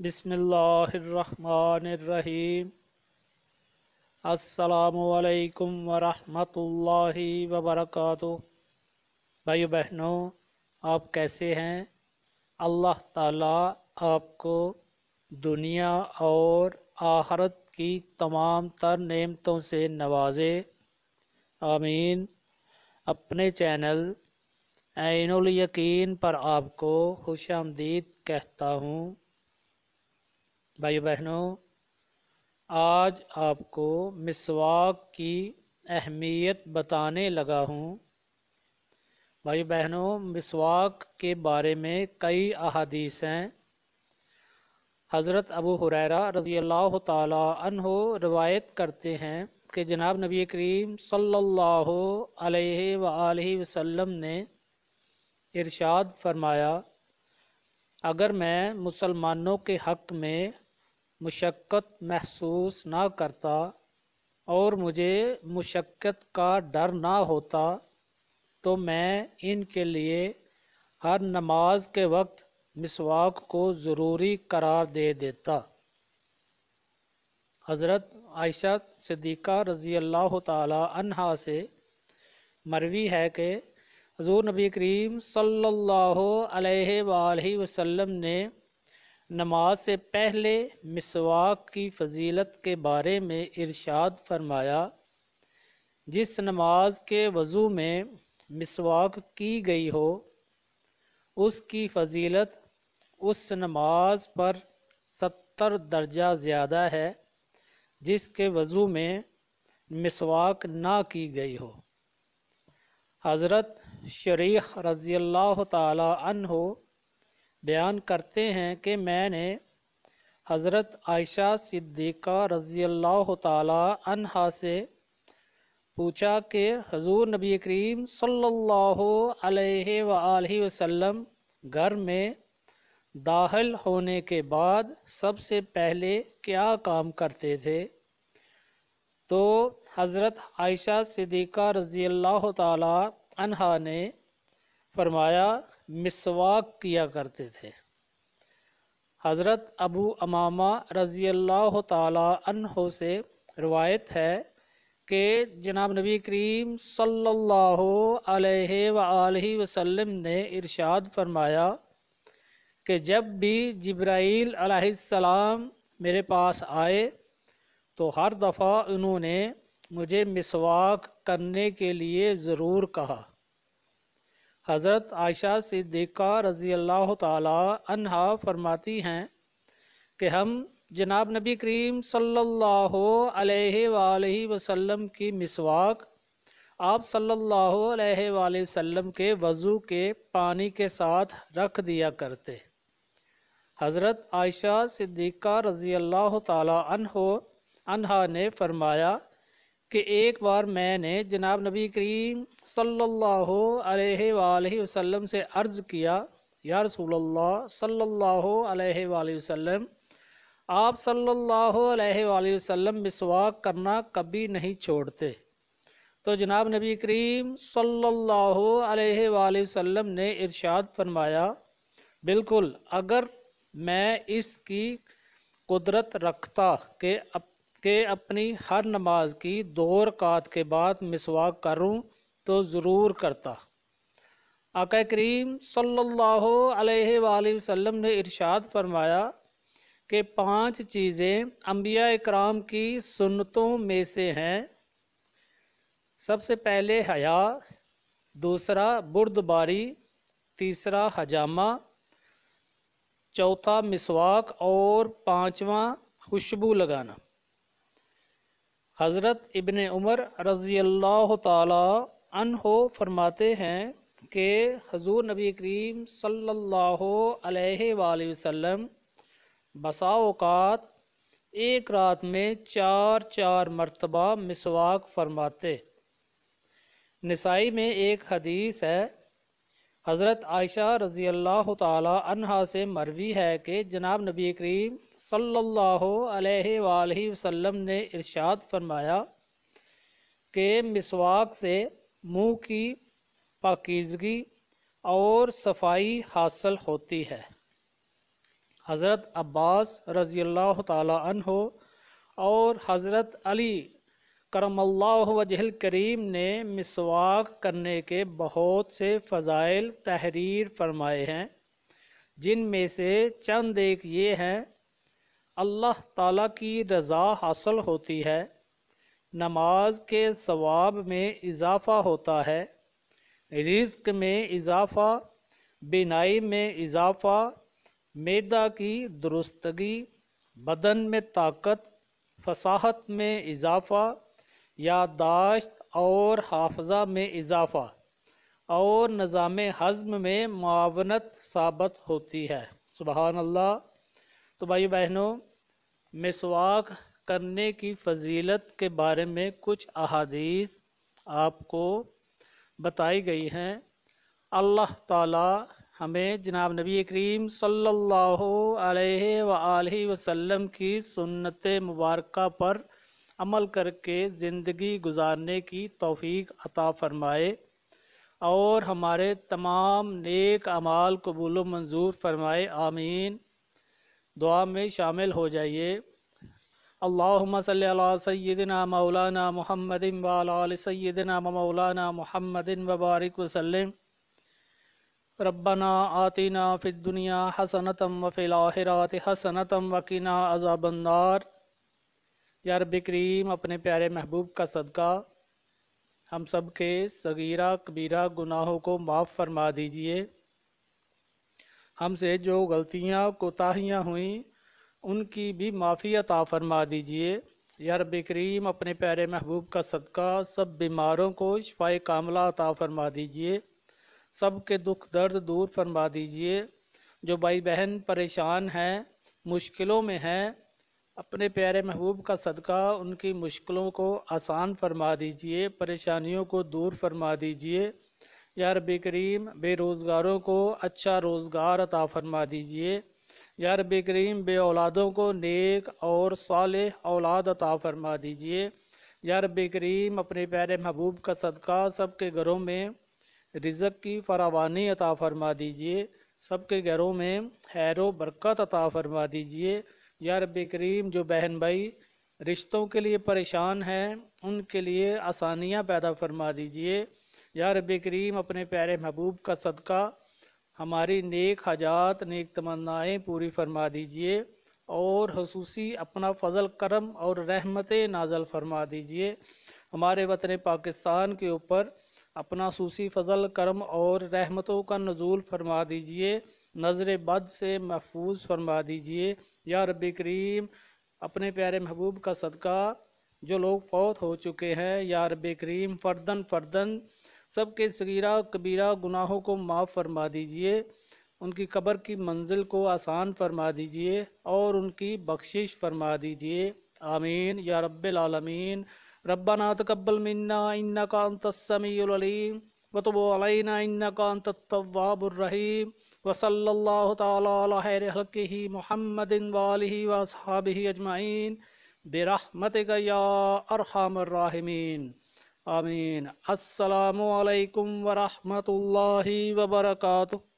बिस्मिल्लाहिर्रहमानिर्रहीम। अस्सलामुअलैकुम वरहमतुल्लाहि वबरकातुहू। भाई बहनों, आप कैसे हैं? अल्लाह ताला आपको दुनिया और आखरत की तमाम तर नेमतों से नवाजे। आमीन। अपने चैनल यकीन पर आपको खुश आमदीद कहता हूँ। भाई बहनों, आज आपको मिसवाक की अहमियत बताने लगा हूँ। भाई बहनों, मिसवाक के बारे में कई अहादीस हैं। हज़रत अबू हुरैरा रज़ी अल्लाह तहो रवायत करते हैं कि जनाब नबी करीम सल्लल्लाहु अलैहि वसल्लम ने इरशाद फरमाया, अगर मैं मुसलमानों के हक़ में मुशक्क़त महसूस ना करता और मुझे मुशक्क़त का डर ना होता तो मैं इनके लिए हर नमाज़ के वक्त मिसवाक को ज़रूरी करार दे देता। हज़रत आयशा सिद्दीक़ा रज़ी अल्लाह तहा से मरवी है कि हजूर नबी करीम सल्लल्लाहु अलैहि वसल्लम ने नमाज़ से पहले मिसवाक की फजीलत के बारे में इरशाद फरमाया, जिस नमाज़ के वज़ू में मिसवाक की गई हो, उसकी फजीलत उस नमाज़ पर सत्तर दर्जा ज़्यादा है जिसके वज़ू में मिसवाक ना की गई हो। हज़रत शरीख रज़ी अल्लाह तहो बयान करते हैं कि मैंने हज़रत आयशा सिद्दीक़ा रज़ी अल्लाह तहा से पूछा कि, हजूर नबी करीम सल्लल्लाहु अलैहि वसल्लम, घर में दाखिल होने के बाद सबसे पहले क्या काम करते थे? तो हज़रत आयशा सिद्दीक़ा रज़ी अल्लाह तहा ने फरमाया मिसवाक किया करते थे। हज़रत अबू अमामा रज़ी अल्लाह तहो से रवायत है कि जनाब नबी करीम सल्लल्लाहु अलैहि वसल्लम ने इरशाद फरमाया कि जब भी जब्राईल अलैहिस्सलाम मेरे पास आए तो हर दफ़ा उन्होंने मुझे मिसवाक करने के लिए ज़रूर कहा। हज़रत आयशा सिद्दीक़ा रज़ी अल्लाह तहा फरमाती हैं कि हम जनाब नबी करीम सल्लल्लाहु अलैहि वसल्लम की मिसवाक, आप सल्लल्लाहु अलैहि वसल्लम के वज़ू के पानी के साथ रख दिया करते। हज़रत आयशा सिद्दीक़ा रज़ी अल्लाह तहा ने फरमाया कि एक बार मैंने जनाब नबी करीम सल्लल्लाहु अलैहि वसल्लम से अर्ज़ किया, या रसूलुल्लाह सल्लल्लाहु अलैहि वसल्लम, आप सल्लल्लाहु अलैहि वसल्लम मिसवाक करना कभी नहीं छोड़ते। तो जनाब नबी करीम सल्लल्लाहु अलैहि वसल्लम ने इरशाद फरमाया, बिल्कुल, अगर मैं इसकी कुदरत रखता कि कि अपनी हर नमाज़ की दो रकात के बाद मिसवाक करूँ तो ज़रूर करता। आका करीम सल्लल्लाहु अलैहि वसल्लम ने इरशाद फरमाया कि पाँच चीज़ें अम्बिया कराम की सुन्नतों में से हैं। सबसे पहले हया, दूसरा बुर्दबारी, तीसरा हजामा, चौथा मिसवाक और पांचवा खुशबू लगाना। हज़रत इबन उमर रज़ी अल्लाह तहो फरमाते हैं कि हजूर नबी करीम सल्लल्लाहु बसाओकात एक रात में चार चार मरतबा मिसवाक फरमाते। नसाई में एक हदीस है, हज़रत आयशा रज़ी अल्लाह तहा से मरवी है कि जनाब नबी करीम सल्लल्लाहु अलैहि वसल्लम ने इरशाद फरमाया कि मिसवाक से मुँह की पाकिजगी और सफ़ाई हासिल होती है। हज़रत अब्बास रज़ी अल्लाह तहो और हज़रत अली करम वजहल करीम ने मिसवाक करने के बहुत से फ़ज़ाइल तहरीर फरमाए हैं, जिनमें से चंद एक ये हैं अल्लाह ताला की रज़ा हासिल होती है। नमाज़ के सवाब में इजाफ़ा होता है। रिज्क में इजाफ़ा, बिनाई में इजाफ़ा, मैदा की दुरुस्तगी, बदन में ताकत, फसाहत में इजाफ़ा, यादाश्त और हाफजा में इजाफ़ा और निज़ाम हज़म में मावनत साबित होती है। सुबहान अल्लाह। तो भाई बहनों मिसवाक करने की फजीलत के बारे में कुछ अहादीस आपको बताई गई हैं। अल्लाह ताला हमें जनाब नबी करीम सल्लल्लाहु अलैहि वसल्लम की सुन्नत मुबारक पर अमल करके ज़िंदगी गुजारने की तौफीक अता फ़रमाए और हमारे तमाम नेक अमाल कबूल मंजूर फरमाए, आमीन। दुआ में शामिल हो जाइए। अल्लाहुम्मा सल्ली अला सय्यिदिना मौलाना मुहम्मदिन व अला सय्यिदिना मौलाना मुहम्मदिन व बारिक वसल्लम। रब्बना आतिना फ़िद्दुनिया हसनतम वफ़िलाहिरात हसनतम वकीना अजाबन्नार। यार बिक्रीम अपने प्यारे महबूब का सदका। हम सब के सगीरा, कबीरा, गुनाहों को माफ़ फरमा दीजिए। हमसे जो गलतियाँ, कोताहियाँ हुई, उनकी भी माफ़ी अता फरमा दीजिए। यार करीम अपने प्यारे महबूब का सदका, सब बीमारों को शफाए कामला अता फरमा दीजिए। सब के दुख, दर्द दूर फरमा दीजिए। जो भाई बहन परेशान हैं, मुश्किलों में हैं, अपने प्यारे महबूब का सदका, उनकी मुश्किलों को आसान फरमा दीजिए, परेशानियों को दूर फरमा दीजिए। या रबी करीम बेरोज़गारों को अच्छा रोज़गार अता फरमा दीजिए। या रबी करीम बे औलादों को नेक और साल औलाद अता फरमा दीजिए। या रबी करीम अपने प्यारे महबूब का सदका सबके घरों में रिज़क की फरावानी अता फरमा दीजिए। सबके घरों में खैर बरकत अता फरमा दीजिए। या रब करीम जो बहन भाई रिश्तों के लिए परेशान हैं, उनके लिए आसानियाँ पैदा फरमा दीजिए। या रब करीम, अपने प्यारे महबूब का सदका, हमारी नेक हजात, नेक तमन्नाएँ पूरी फरमा दीजिए और खसूसी अपना फ़ज़ल, करम और रहमत नाजल फरमा दीजिए। हमारे वतन पाकिस्तान के ऊपर अपना सूसी फ़ज़ल, करम और रहमतों का नज़ूल फरमा दीजिए, नज़र बद से महफूज फरमा दीजिए। या रब करीम, अपने प्यारे महबूब का सदका, जो लोग फौत हो चुके हैं, या रब करीम, फ़र्दन फ़र्दन सबके सगीरा, कबीरा गुनाहों को माफ़ फरमा दीजिए, उनकी कब्र की मंजिल को आसान फरमा दीजिए और उनकी बख्शिश फरमा दीजिए। आमीन। या रब्बिल आलमीन। रब्बना तकब्बल मिन्ना, इन्नका अंतस्समीउल अलीम। व तुब अलैना, इन्नका अंतत्तव्वाबुर रहीम। व सल्लल्लाहु तआला अला खैरि खल्किही मुहम्मदिन व आलिहि व अस्हाबिहि अजमाइन। बिरहमतिका या अरहमर राहिमीन आमीन আলাইকুম व बरकातुहू